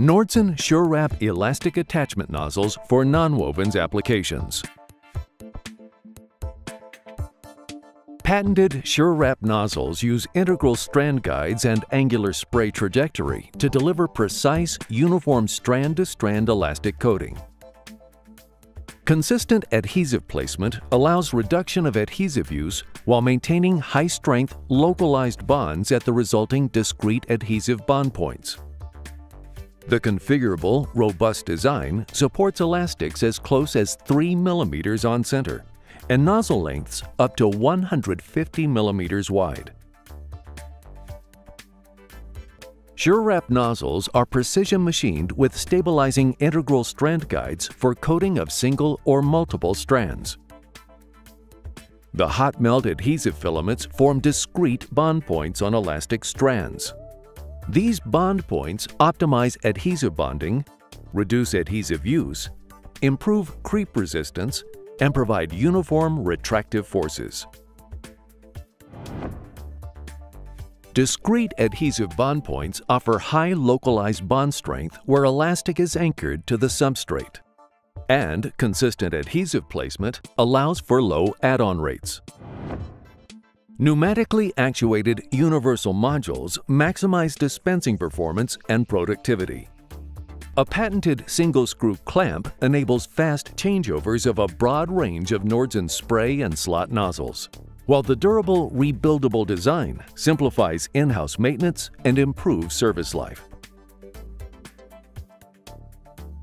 Nordson SureWrap elastic attachment nozzles for nonwovens applications. Patented SureWrap nozzles use integral strand guides and angular spray trajectory to deliver precise, uniform strand-to-strand -strand elastic coating. Consistent adhesive placement allows reduction of adhesive use while maintaining high-strength, localized bonds at the resulting discrete adhesive bond points. The configurable, robust design supports elastics as close as 3 mm on center and nozzle lengths up to 150 mm wide. SureWrap nozzles are precision machined with stabilizing integral strand guides for coating of single or multiple strands. The hot melt adhesive filaments form discrete bond points on elastic strands. These bond points optimize adhesive bonding, reduce adhesive use, improve creep resistance, and provide uniform retractive forces. Discrete adhesive bond points offer high localized bond strength where elastic is anchored to the substrate. And consistent adhesive placement allows for low add-on rates. Pneumatically actuated universal modules maximize dispensing performance and productivity. A patented single-screw clamp enables fast changeovers of a broad range of Nordson spray and slot nozzles, while the durable, rebuildable design simplifies in-house maintenance and improves service life.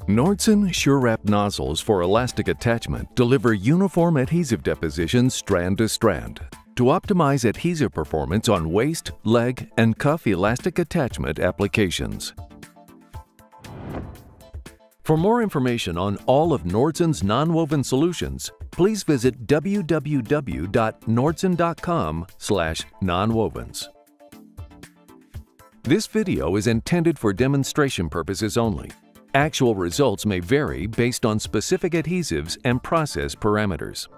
Nordson SureWrap nozzles for elastic attachment deliver uniform adhesive deposition strand to strand to optimize adhesive performance on waist, leg, and cuff elastic attachment applications. For more information on all of Nordson's nonwoven solutions, please visit www.nordson.com/nonwovens. This video is intended for demonstration purposes only. Actual results may vary based on specific adhesives and process parameters.